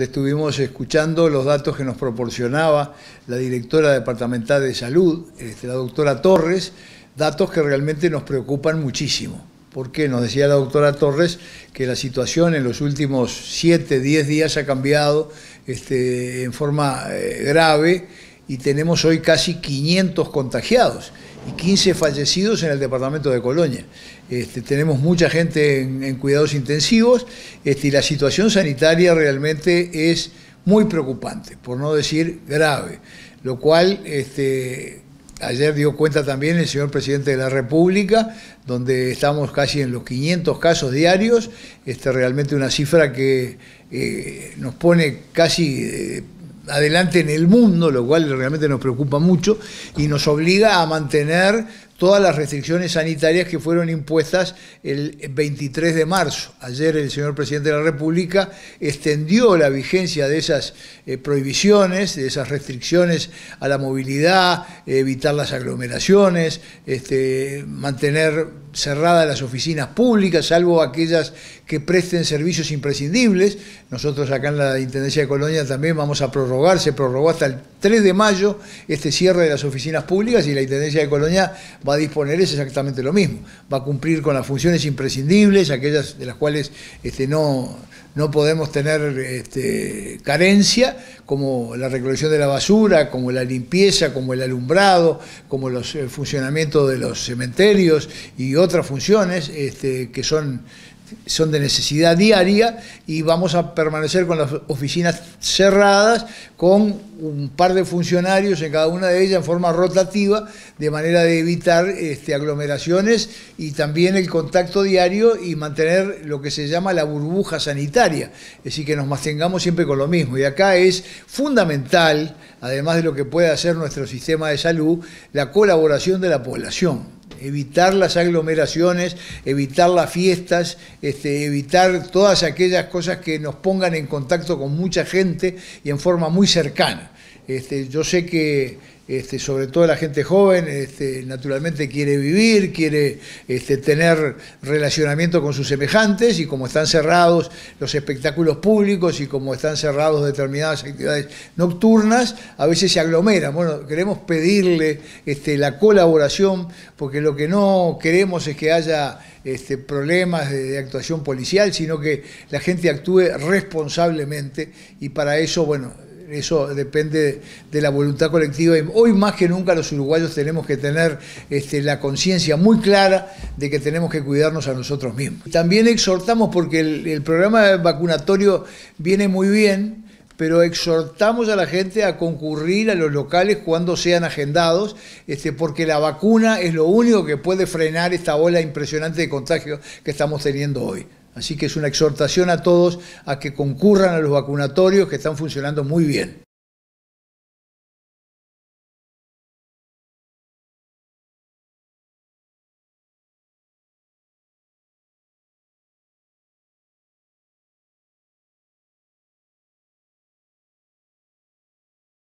Estuvimos escuchando los datos que nos proporcionaba la directora departamental de salud, este, la doctora Torres, datos que realmente nos preocupan muchísimo. Porque nos decía la doctora Torres que la situación en los últimos 7, 10 días ha cambiado este, en forma eh, grave y tenemos hoy casi 500 contagiados y 15 fallecidos en el departamento de Colonia. Este, tenemos mucha gente en, cuidados intensivos este, y la situación sanitaria realmente es muy preocupante, por no decir grave, lo cual este, ayer dio cuenta también el señor presidente de la República, donde estamos casi en los 500 casos diarios, este, realmente una cifra que eh, nos pone casi... Eh, adelante en el mundo, lo cual realmente nos preocupa mucho y nos obliga a mantener todas las restricciones sanitarias que fueron impuestas el 23 de marzo. Ayer el señor presidente de la República extendió la vigencia de esas eh, prohibiciones, de esas restricciones a la movilidad, evitar las aglomeraciones, este, mantener cerradas las oficinas públicas, salvo aquellas que presten servicios imprescindibles. Nosotros acá en la Intendencia de Colonia también vamos a prorrogar, se prorrogó hasta el 3 de mayo este cierre de las oficinas públicas y la Intendencia de Colonia va a disponer es exactamente lo mismo. Va a cumplir con las funciones imprescindibles, aquellas de las cuales este, no, no podemos tener este, carencia, como la recolección de la basura, como la limpieza, como el alumbrado, como los, el funcionamiento de los cementerios y otras funciones este, que son son de necesidad diaria y vamos a permanecer con las oficinas cerradas con un par de funcionarios en cada una de ellas en forma rotativa, de manera de evitar este, aglomeraciones y también el contacto diario y mantener lo que se llama la burbuja sanitaria, es decir, que nos mantengamos siempre con lo mismo. Y acá es fundamental, además de lo que puede hacer nuestro sistema de salud, la colaboración de la población evitar las aglomeraciones, evitar las fiestas, este, evitar todas aquellas cosas que nos pongan en contacto con mucha gente y en forma muy cercana. Este, yo sé que este, sobre todo la gente joven, este, naturalmente quiere vivir, quiere tener relacionamiento con sus semejantes y como están cerrados los espectáculos públicos y como están cerrados determinadas actividades nocturnas, a veces se aglomeran. Bueno, queremos pedirle la colaboración porque lo que no queremos es que haya problemas de, actuación policial, sino que la gente actúe responsablemente y para eso, bueno, eso depende de la voluntad colectiva. Hoy más que nunca los uruguayos tenemos que tener este, la conciencia muy clara de que tenemos que cuidarnos a nosotros mismos. También exhortamos, porque el, programa vacunatorio viene muy bien, pero exhortamos a la gente a concurrir a los locales cuando sean agendados, este, porque la vacuna es lo único que puede frenar esta ola impresionante de contagio que estamos teniendo hoy. Así que es una exhortación a todos a que concurran a los vacunatorios que están funcionando muy bien.